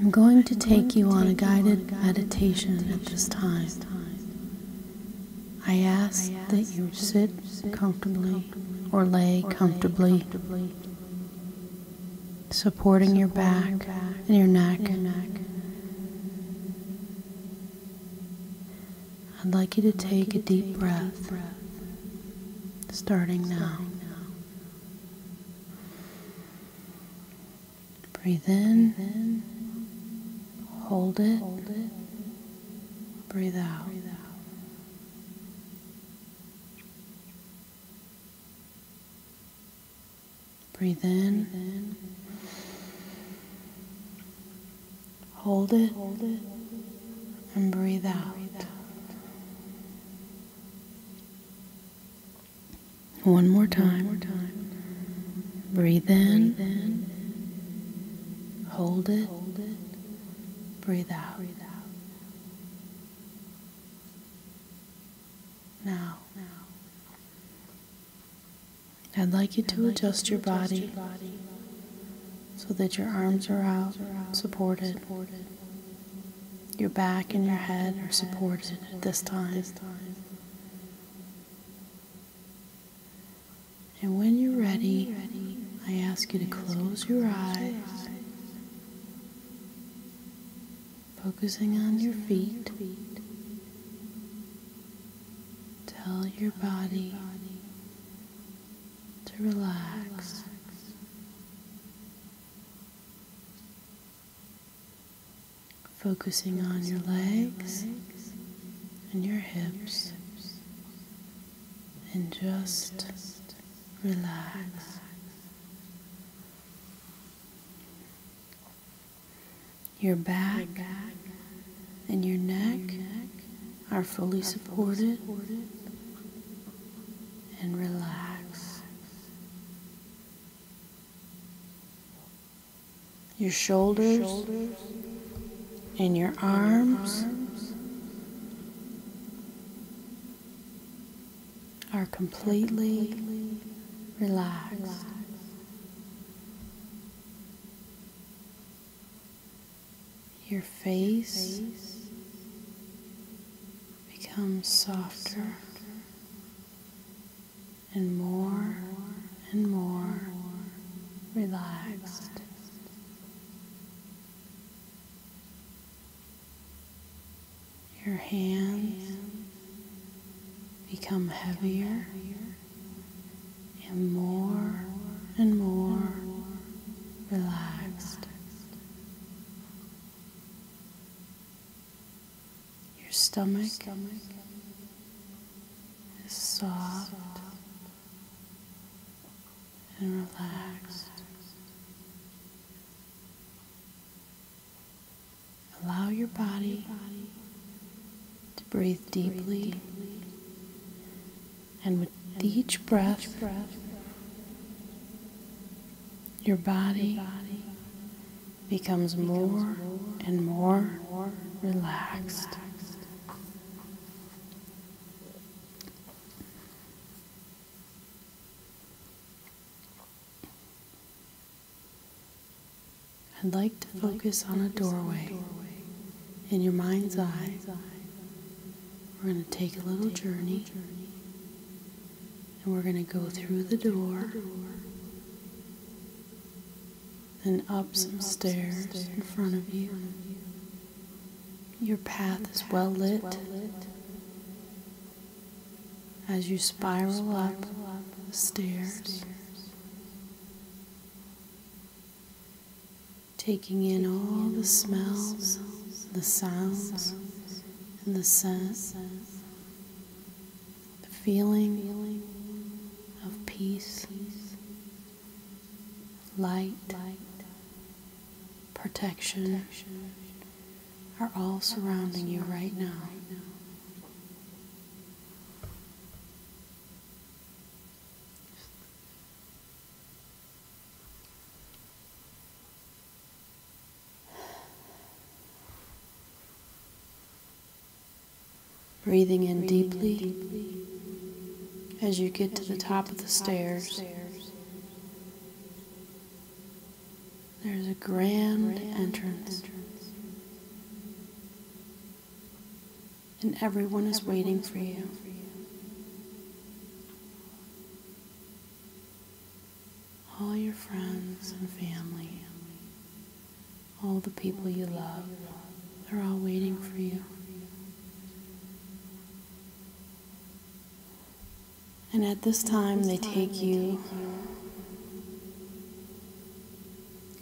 I'm going to take you on a guided meditation at this time. I ask that you sit comfortably or lay comfortably, supporting your back and your neck. I'd like you to take a deep breath, starting now. Breathe in, hold it, Hold it. breathe out. Breathe out. Breathe in, in hold it, Hold it. and breathe out. breathe out. One more time. one time Breathe in, in hold it hold it, breathe out. Now, I'd like you to adjust your body so that your arms are out, supported. Your back and your head are supported at this time. And when you're ready, I ask you to close your eyes, focusing on your feet. Tell your body to relax. Focusing on your legs and your hips, and just relax. Your back and your neck are fully supported and relax. Your shoulders and your arms are completely relaxed. Your face becomes softer and more and more relaxed. Your hands become heavier and more and more relaxed. Your stomach is soft and relaxed. Allow your body to breathe deeply and with each breath your body becomes more and more relaxed. I'd like to focus on a doorway in your mind's eye. We're going to take a little journey and we're going to go through the door, then up some stairs in front of you. Your path is well lit as you spiral up the stairs, taking in all the smells, the sounds, and the scent, the feeling of peace, light, protection are all surrounding you right now. Breathing in deeply as you get to the top of the stairs. There's a grand entrance, and everyone is waiting for you. All your friends and family, all the people you love, they're all waiting for you. And at this time, they take you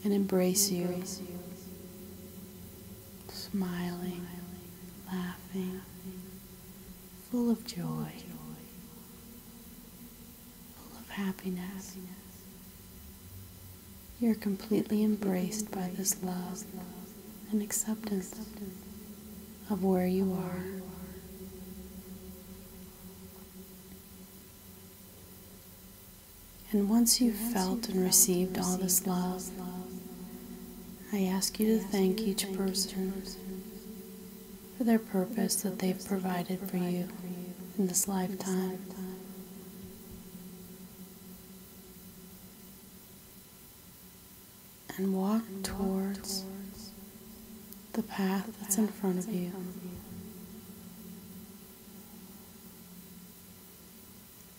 and embrace you, smiling, laughing, full of joy, full of happiness. You're completely embraced by this love and acceptance of where you are. And once you've felt and received all this love, I ask you to thank each person for their purpose that they've provided for you in this lifetime. And walk towards the path that's in front of you.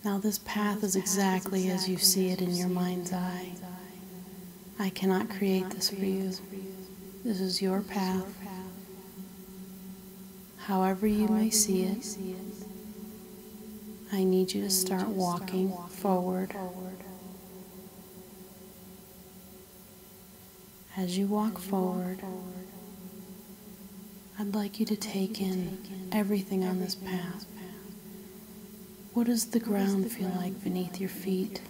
Now, this path is exactly as you see it in your mind's eye. I cannot create this for you. This is your path. However, you may see it, I need you to start walking forward. As you walk forward, I'd like you to take in everything on this path. What does the ground feel like beneath your feet?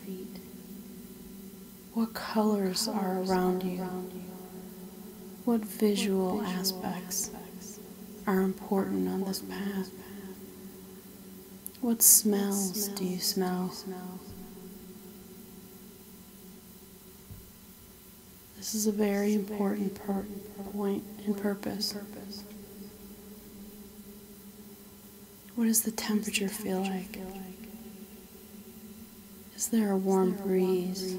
What colors are around you? What visual aspects are important on this path? What smells do you smell? This is a very important point and purpose. What does the temperature feel like? Is there a warm breeze?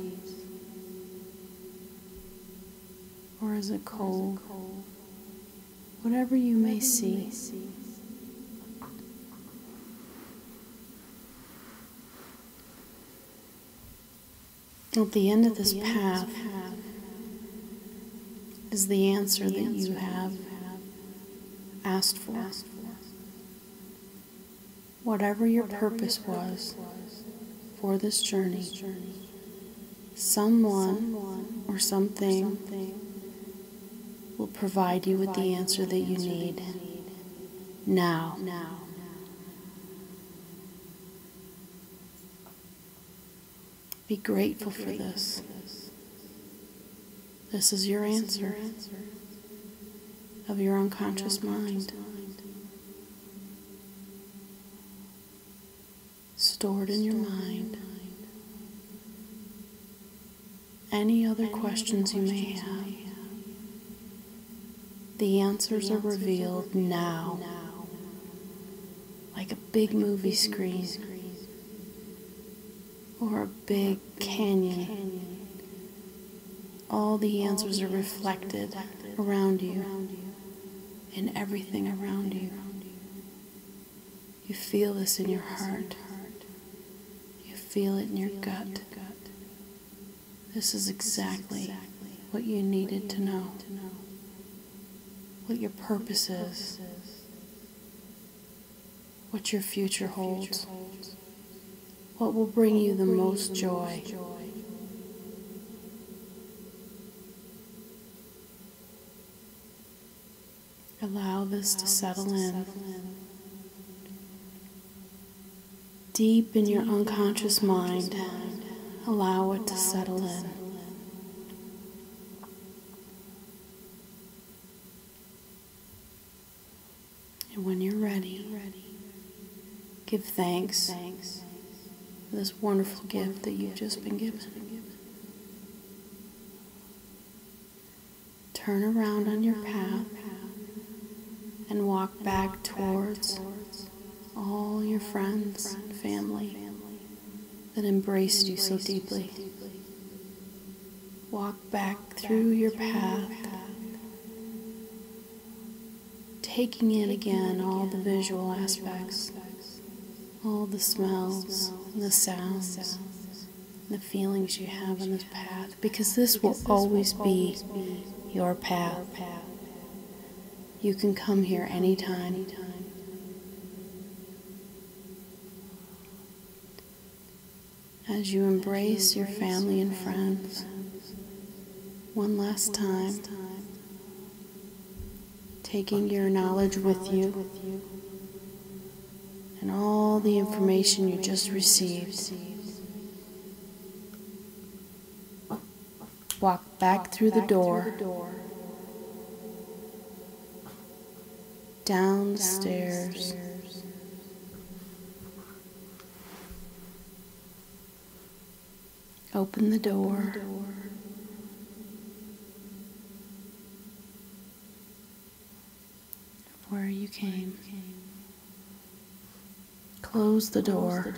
Or is it cold? Whatever you may see. At the end of this path is the answer that you have asked for. Whatever your purpose was for this journey, someone or something will provide you with the answer that you need now. Be grateful for this. This is your answer of your unconscious mind. Stored in your mind. Any other questions you may have, the answers are revealed now, like a big movie screen. or a big canyon. All the answers are reflected around you. in everything around you. You. Feel this in your heart feel it in your gut. This is exactly what you needed to know. What your purpose is. What your future holds. What will bring you the most joy. Allow this to settle in deep in your unconscious mind. Allow it to settle in. And when you're ready, give thanks for this wonderful gift that you've just been given. Turn around on your path and walk back towards all your friends family that embraced you so deeply. Walk back through your path, taking in again all the visual aspects, all the smells and the sounds, and the feelings you have on this path, because this will always be your path. You can come here anytime. As you embrace your family and friends, one last time, taking your knowledge with you and all the information you just received. Walk back through the door, down the stairs. Open the door. Where you came. Close the door.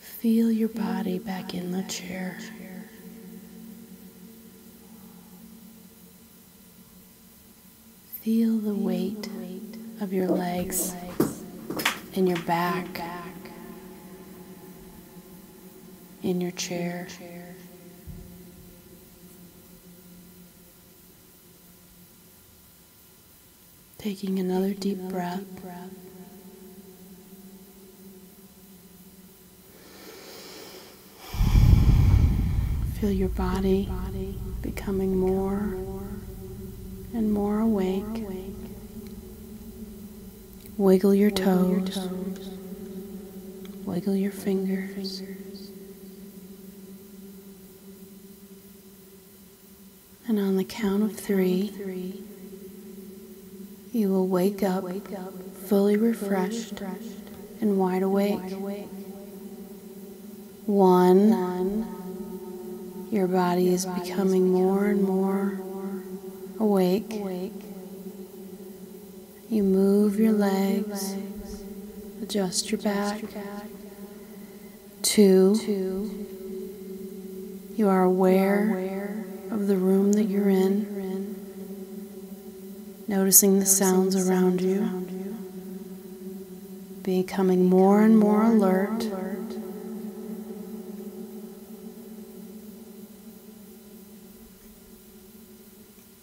Feel your body back in the chair. Feel the weight of your legs in your back, in your chair. Taking another deep breath. Feel your body becoming more and more awake. Wiggle your toes. Wiggle your fingers. And on the count of three, you will wake up fully refreshed and wide awake. One, your body is becoming more and more awake. You move your legs, adjust your back. Two, you are aware of the room that you're in, noticing the sounds around you, becoming more and more alert.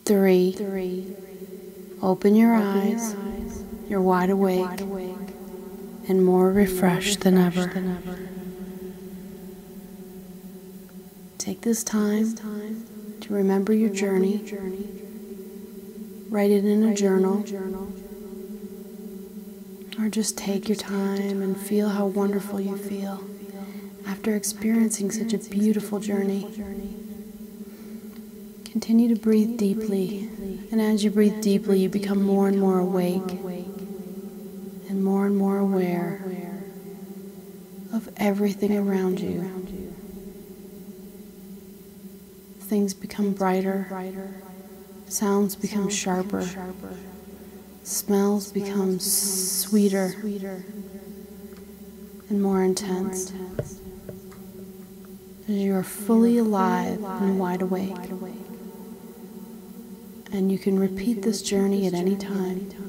Three, open your eyes, you're wide awake and more refreshed than ever. than, ever. Take this time to remember your journey. Write it in a journal. Or just take your time and feel how wonderful you feel after experiencing such a beautiful journey. Continue to breathe deeply, and as you breathe deeply, you become more and more awake and more and more aware of everything around you. Things become brighter, sounds become sharper, smells become sweeter and more intense. As you are fully alive and wide awake. And you can repeat this journey at any time.